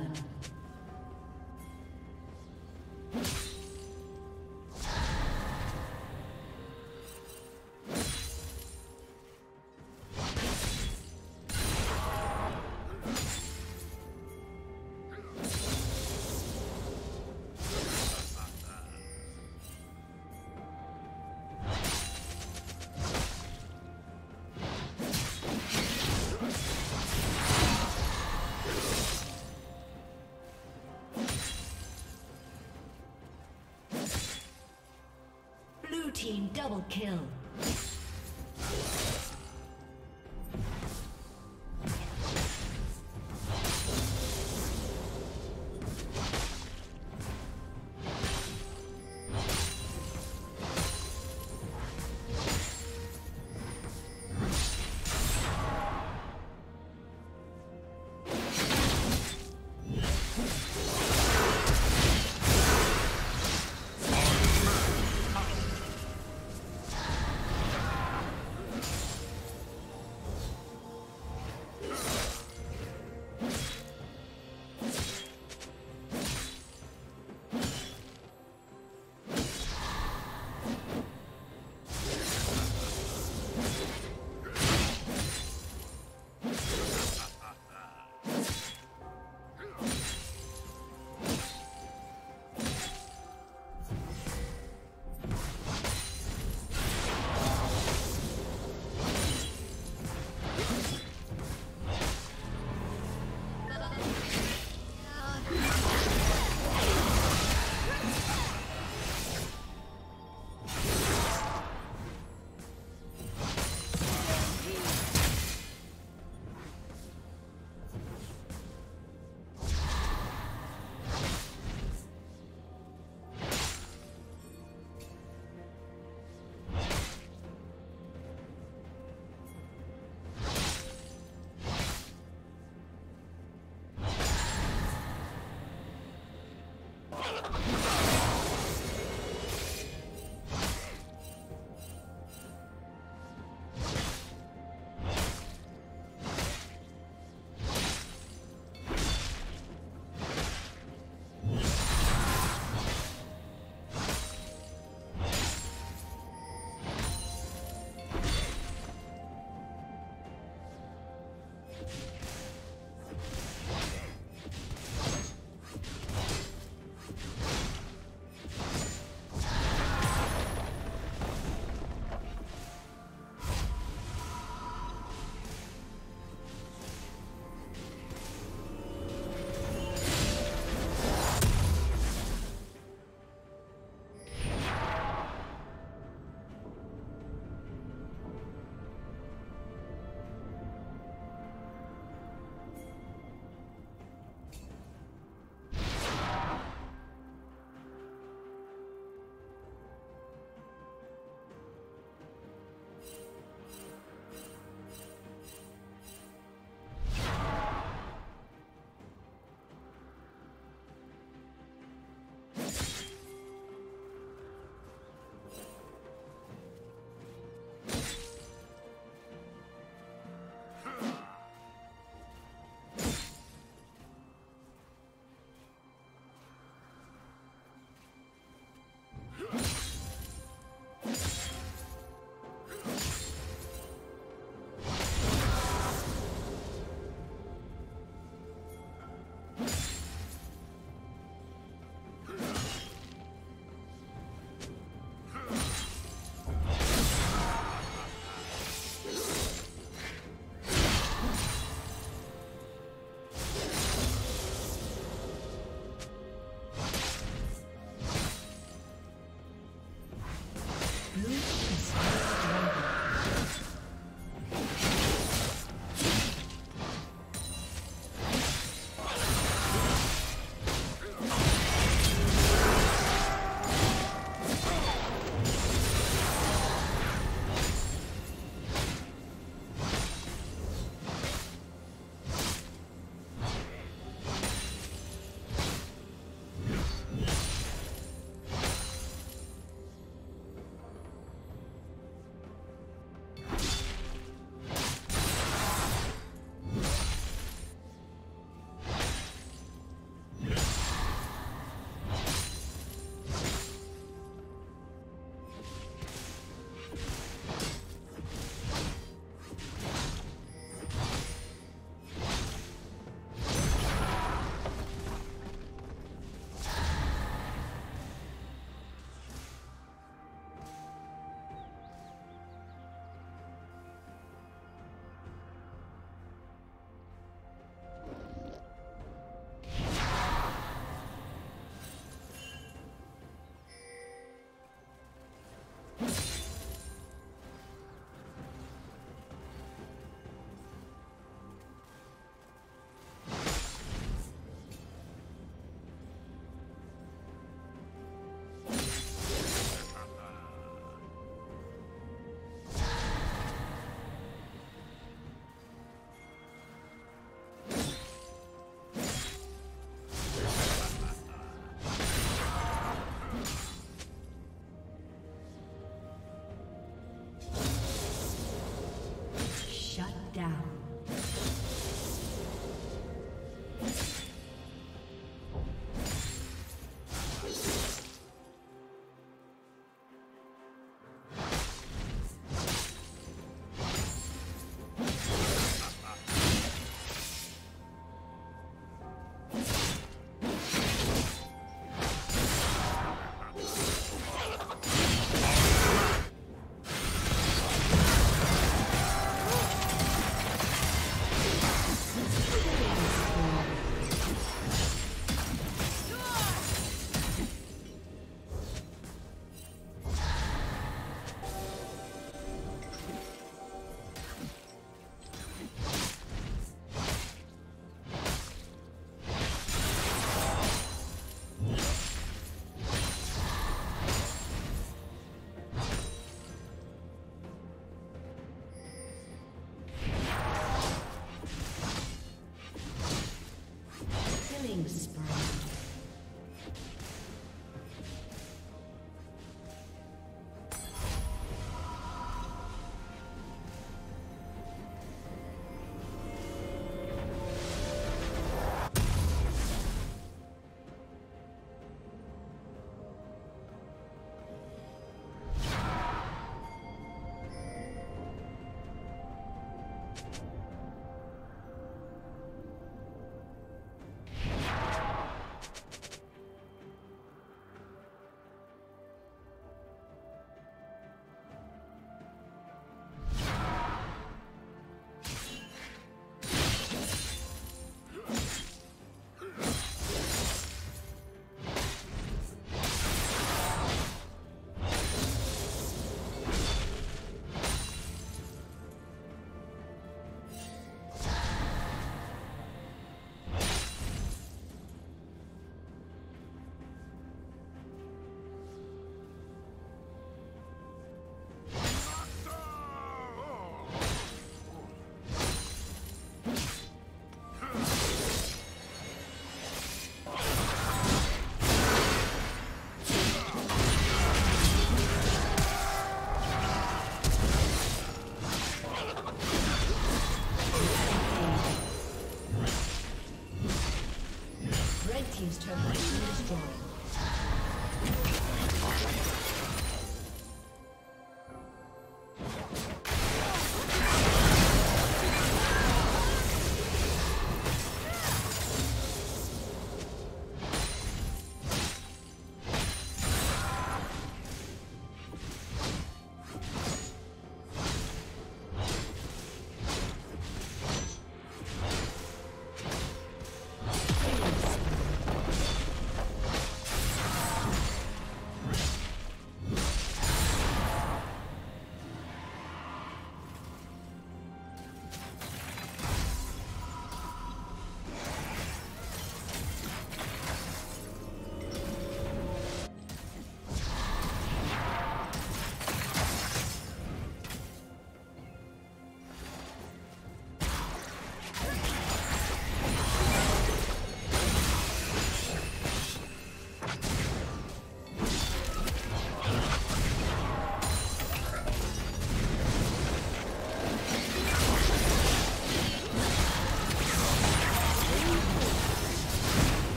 Blood. Team double kill.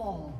Fall.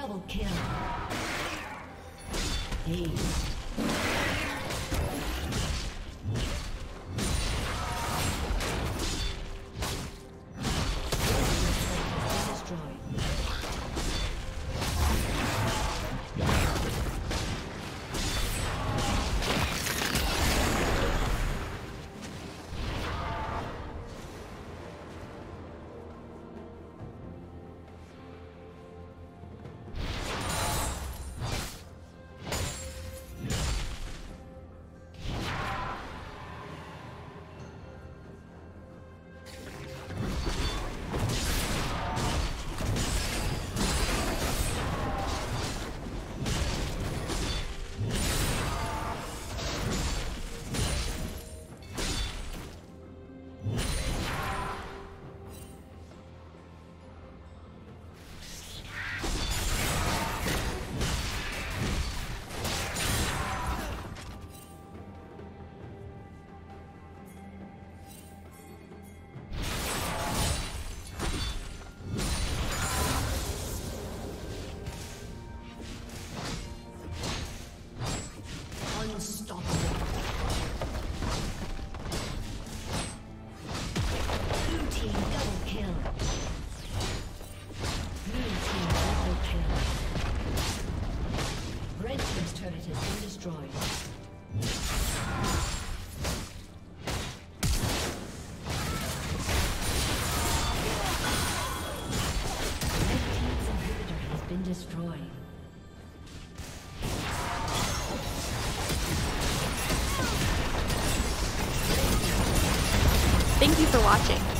Double kill. Ace. Been destroyed. Thank you for watching.